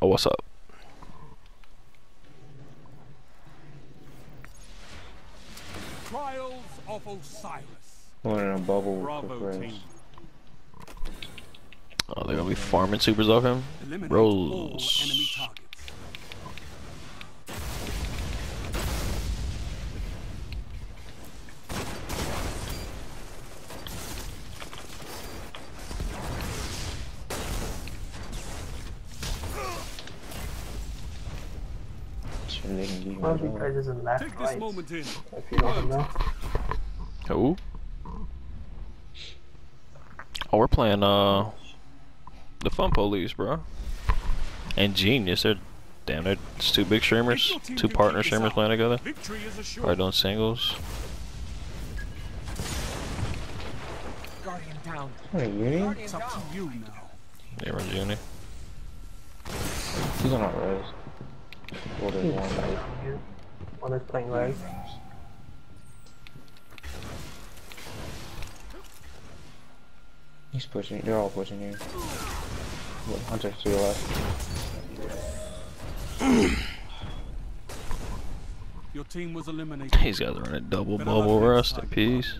Oh, what's up? Trials of Osiris. One in a bubble Bravo team. Oh, they're gonna be farming supers off him. Eliminate all that. guys is in left, Take this right. moment in. If you don't know. Who? Oh, we're playing uh the Fun Police, bro. And Genius. They're damn. They're it's two big streamers, If your team two partner streamers playing together. Victory is assured. Doing singles. Guardian down. Hey, Uni? It's up to you now. They run Uni. He's on our res. What is He's one? playing on you. One is playing res. He's pushing. They're all pushing you. Look, Hunter to your left. Your team was eliminated. These guys are running double Better luck bubble next rust in time, peace.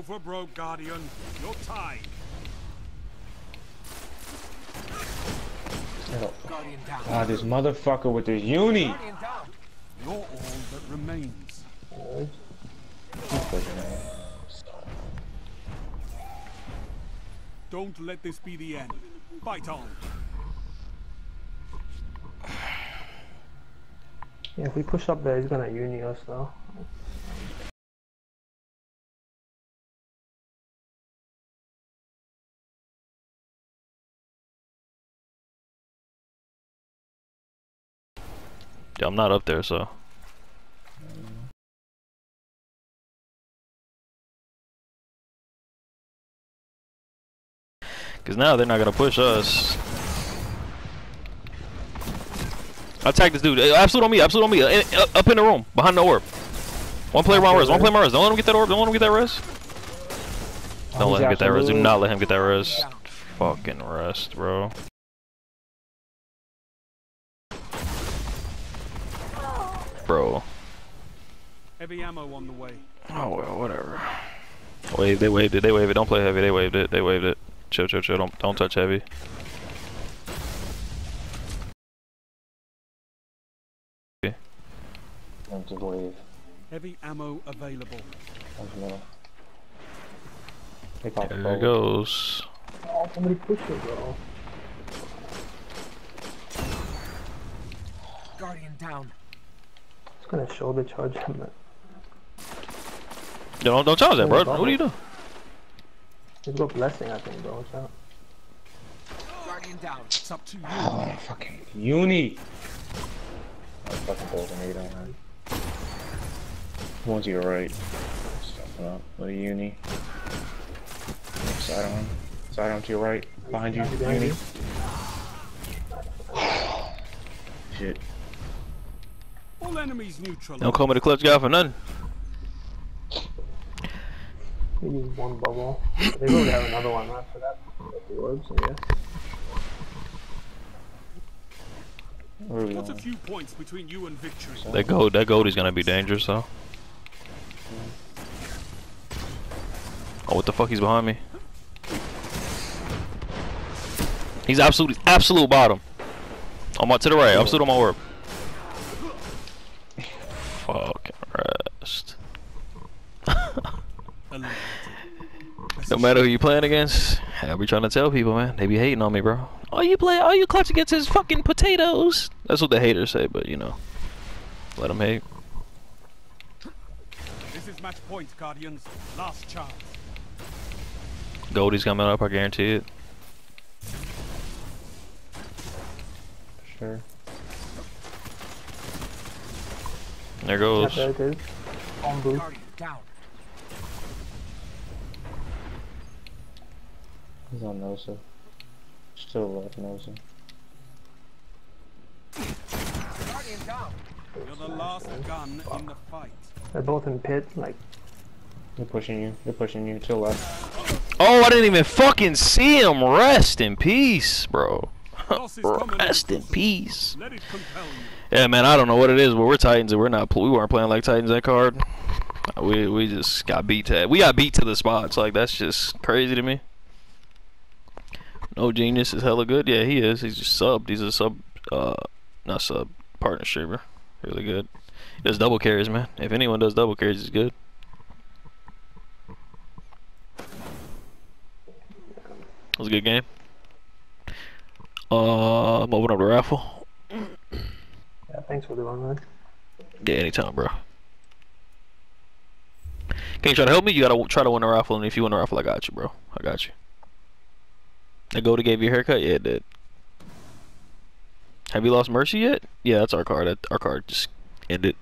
Go for broke, Guardian. You're tied. Guardian down. God, this motherfucker with this uni. Guardian down. You're all that remains. He's pushing me. Don't let this be the end. Fight on. Yeah, if we push up there, he's gonna uni us though. Yeah, I'm not up there, so. Cause now they're not gonna push us. Attack this dude. Absolute on me. Absolute on me. Uh, uh, Up in the room, behind the orb. One player on res. One player on res. Don't let him get that orb. Don't let him get that res. Don't Oh, let him get that res. Do not let him get that res. Fucking rest, bro. Bro. Heavy ammo on the way. Oh well, whatever. Wave, they waved it. They waved it. Don't play heavy. They waved it. They waved it. Chill, chill, chill. Don't, don't touch heavy. Empty wave. Heavy ammo available. One's middle. They pop the There it goes. Oh, somebody push it, bro. Guardian down. He's gonna shoulder charge him. man. Yo, don't, don't challenge that, bro. Oh, What are you doing? He's got blessing, I think, bro. What's that? Guardian down. It's up to you. Oh, fucking uni. Oh, fucking golden eight on that. One to your right. Stuffing up with a uni. Side on. Side on to your right. Behind you. Uni. Shit. All enemies neutralized. Don't call me the clutch guy for nothing. We use one bubble. They probably have another one after that. With the orbs, I guess. Where are we What's a few points between you and victory? That gold, that gold is gonna be dangerous, though. Oh, what the fuck? He's behind me. He's absolute, absolute bottom. On my to the right, absolute on my orb. Fucking rest. No matter who you playing against, I be trying to tell people, man. They be hating on me, bro. Oh, you play, oh, you clutch against his fucking potatoes. That's what the haters say, but you know, let them hate. This is match point, Guardians. Last chance. Goldie's coming up, I guarantee it. Sure. There Yeah, goes. there it is. On boost. Guardian down. He's on Nosa. Still alive, Nosa. Guardian down. You're the last gun in the fight. They're both in pit, like, They're pushing you. They're pushing you. To the left. Oh, I didn't even fucking see him. Rest in peace, bro. Loss is coming Rest in in. peace. Yeah, man, I don't know what it is, but we're Titans and we're not. We weren't playing like Titans that card. We we just got beat to. We got beat to the spots. Like that's just crazy to me. No genius is hella good. Yeah, he is. He's just subbed. He's a sub. Uh, not sub. Partner streamer. Really good. He does double carries, man. If anyone does double carries, he's good. That was a good game. Uh, I'm opening up the raffle. Thanks for doing that. Yeah, anytime, bro. Can you try to help me? You gotta try to win a raffle, and if you win a raffle, I got you, bro. I got you. That Goldie gave you a haircut? Yeah, it did. Have you lost Mercy yet? Yeah, that's our card. That- Our card just ended.